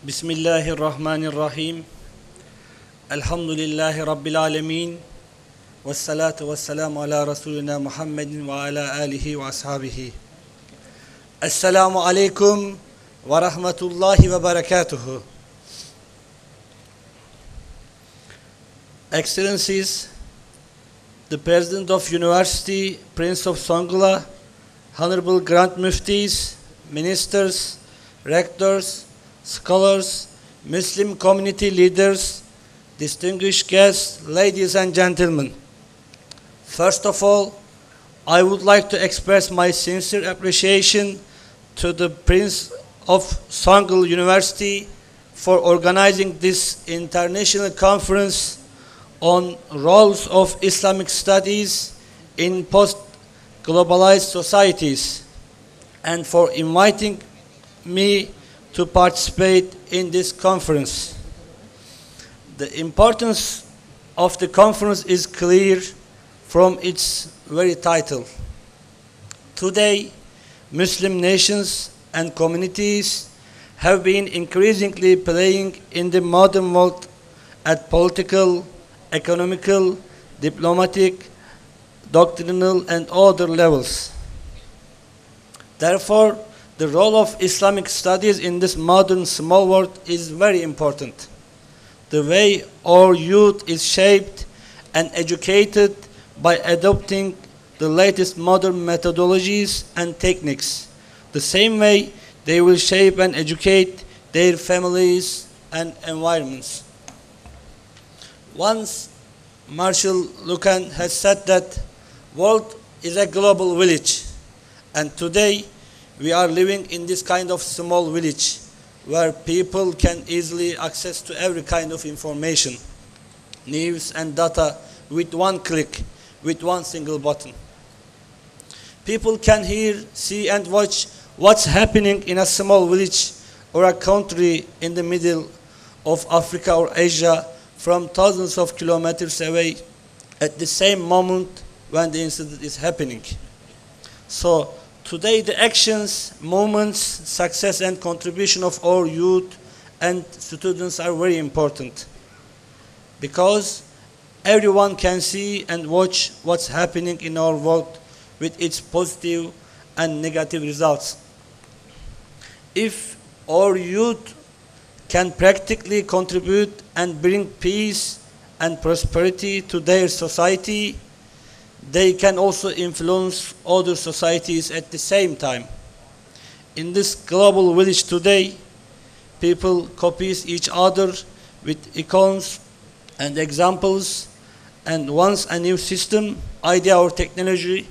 Bismillahirrahmanirrahim. Elhamdülillahi Rabbil alemin. Vessalatu vesselamu ala Resulina Muhammedin ve ala alihi ve ashabihi. Esselamu aleyküm ve rahmetullahi ve berekatuhu. Excellencies, the President of University, Prince of Songla, Honorable Grand Muftis, Ministers, Rectors, Scholars, Muslim community leaders, distinguished guests, ladies and gentlemen. First of all, I would like to express my sincere appreciation to the Prince of Songkla University for organizing this international conference on roles of Islamic studies in post-globalized societies and for inviting me to participate in this conference. The importance of the conference is clear from its very title. Today, Muslim nations and communities have been increasingly playing in the modern world at political, economical, diplomatic, doctrinal, and other levels. Therefore, the role of Islamic studies in this modern small world is very important. The way our youth is shaped and educated by adopting the latest modern methodologies and techniques. The same way they will shape and educate their families and environments. Once Marshall McLuhan has said that world is a global village and today we are living in this kind of small village where people can easily access to every kind of information, news and data with one click, with one single button. People can hear, see and watch what's happening in a small village or a country in the middle of Africa or Asia from thousands of kilometers away at the same moment when the incident is happening. So today the actions, moments, success and contribution of our youth and students are very important because everyone can see and watch what's happening in our world with its positive and negative results. If our youth can practically contribute and bring peace and prosperity to their society, they can also influence other societies at the same time. In this global village today, people copy each other with icons and examples, and once a new system, idea, or technology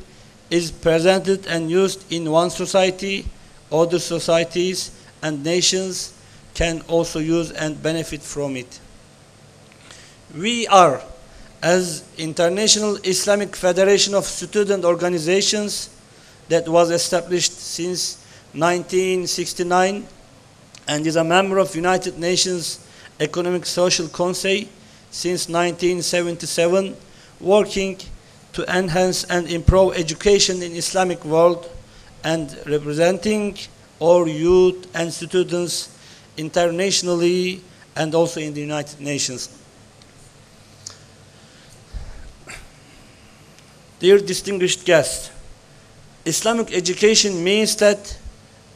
is presented and used in one society, other societies and nations can also use and benefit from it. We are, as International Islamic Federation of Student Organizations that was established since 1969 and is a member of United Nations Economic Social Council since 1977, working to enhance and improve education in Islamic world and representing our youth and students internationally and also in the United Nations. Dear distinguished guests, Islamic education means that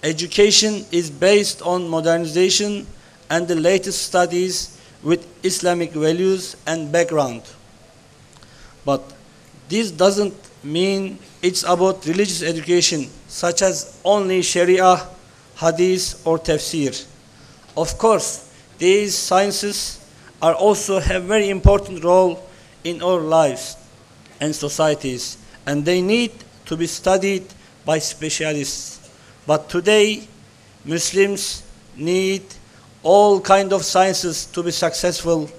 education is based on modernization and the latest studies with Islamic values and background. But this doesn't mean it's about religious education, such as only Sharia, Hadith, or Tafsir. Of course, these sciences are also have very important role in our lives and societies, and they need to be studied by specialists. But today, Muslims need all kind of sciences to be successful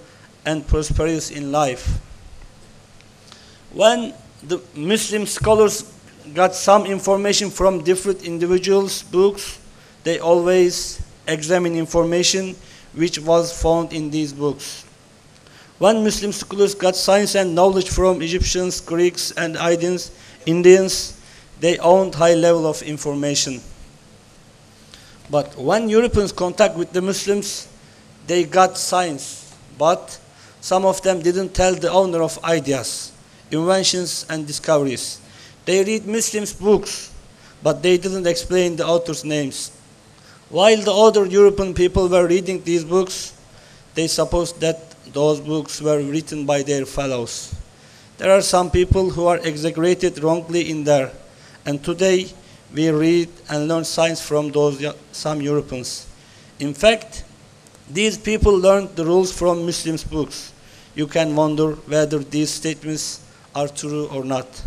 and prosperous in life. When the Muslim scholars got some information from different individuals' books, they always examine information which was found in these books. When Muslim scholars got science and knowledge from Egyptians, Greeks, and Indians, Indians they owned high level of information. But when Europeans contact with the Muslims, they got science, but some of them didn't tell the owner of ideas, inventions, and discoveries. They read Muslims' books, but they didn't explain the authors' names. While the other European people were reading these books, they supposed that those books were written by their fellows. There are some people who are exaggerated wrongly in there, and today we read and learn science from those some Europeans. In fact, these people learned the rules from Muslims' books. You can wonder whether these statements are true or not. To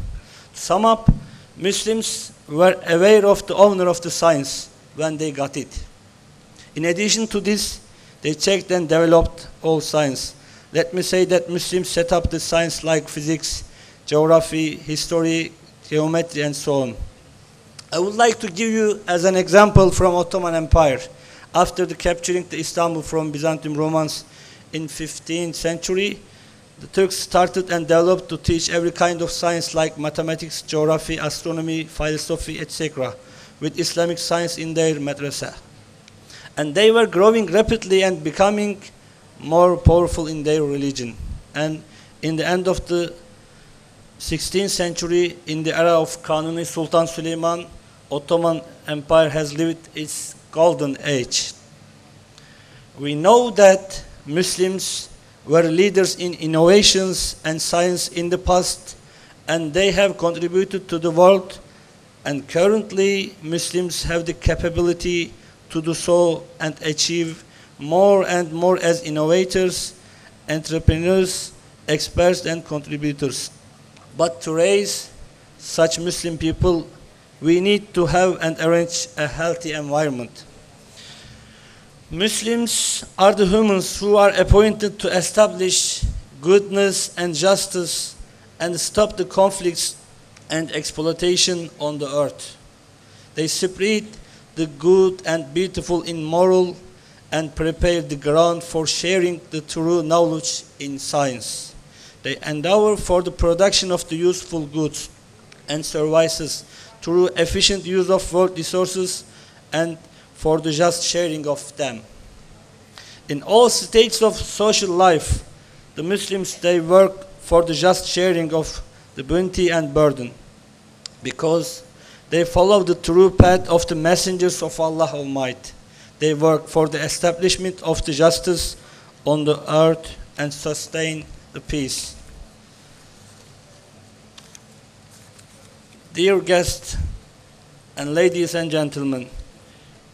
sum up, Muslims were aware of the owner of the science when they got it. In addition to this, they checked and developed all science. Let me say that Muslims set up the science like physics, geography, history, geometry, and so on. I would like to give you as an example from Ottoman Empire. After the capturing the Istanbul from Byzantium Romans in 15th century, the Turks started and developed to teach every kind of science like mathematics, geography, astronomy, philosophy, etc. with Islamic science in their madrasa. And they were growing rapidly and becoming more powerful in their religion. And in the end of the 16th century, in the era of Kanuni Sultan Suleiman, Ottoman Empire has lived its golden age. We know that Muslims were leaders in innovations and science in the past, and they have contributed to the world. And currently, Muslims have the capability to do so and achieve more and more as innovators, entrepreneurs, experts, and contributors. But to raise such Muslim people we need to have and arrange a healthy environment. Muslims are the humans who are appointed to establish goodness and justice and stop the conflicts and exploitation on the earth. They spread the good and beautiful in moral and prepare the ground for sharing the true knowledge in science. They endeavor for the production of the useful goods and services through efficient use of world resources and for the just sharing of them. In all states of social life, the Muslims they work for the just sharing of the bounty and burden because they follow the true path of the messengers of Allah Almighty. They work for the establishment of the justice on the earth and sustain the peace. Dear guests and ladies and gentlemen,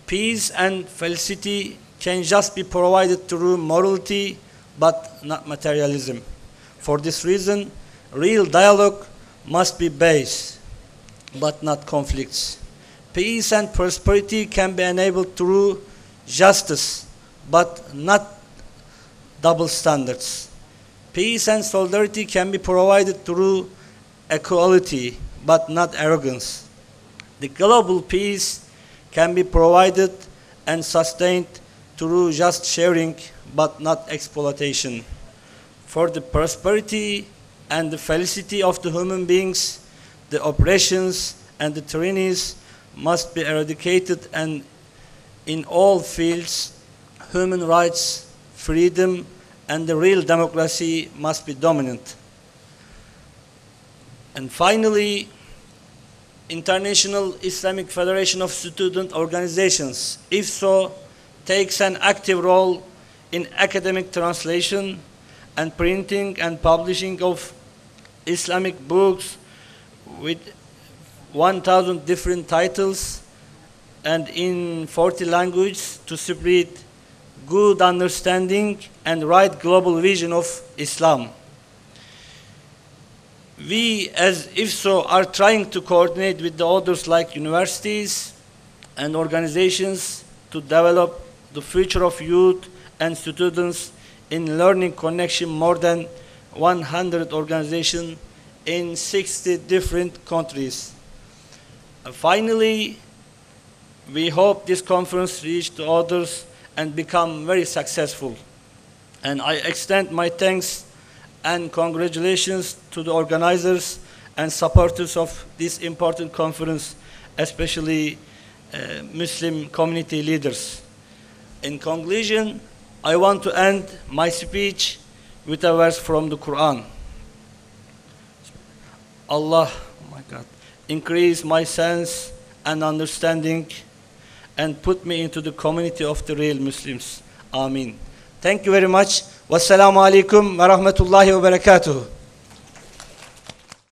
peace and felicity can just be provided through morality but not materialism. For this reason, real dialogue must be based but not conflicts. Peace and prosperity can be enabled through justice but not double standards. Peace and solidarity can be provided through equality but not arrogance. The global peace can be provided and sustained through just sharing but not exploitation. For the prosperity and the felicity of the human beings, the oppressions and the tyrannies must be eradicated and in all fields, human rights, freedom, and the real democracy must be dominant. And finally, International Islamic Federation of Student Organizations, IFSO, takes an active role in academic translation and printing and publishing of Islamic books with 1,000 different titles and in 40 languages to spread good understanding and right global vision of Islam. We, as IFSO, are trying to coordinate with the others like universities and organizations to develop the future of youth and students in learning connection more than 100 organizations in 60 different countries. Finally, we hope this conference reach to others and become very successful. And I extend my thanks and congratulations to the organizers and supporters of this important conference, especially uh, Muslim community leaders. In conclusion, I want to end my speech with a verse from the Quran. Allah, oh my God, increase my sense and understanding and put me into the community of the real Muslims. Amin. Thank you very much. Wassalamu alaikum wa rahmatullahi wa barakatuh.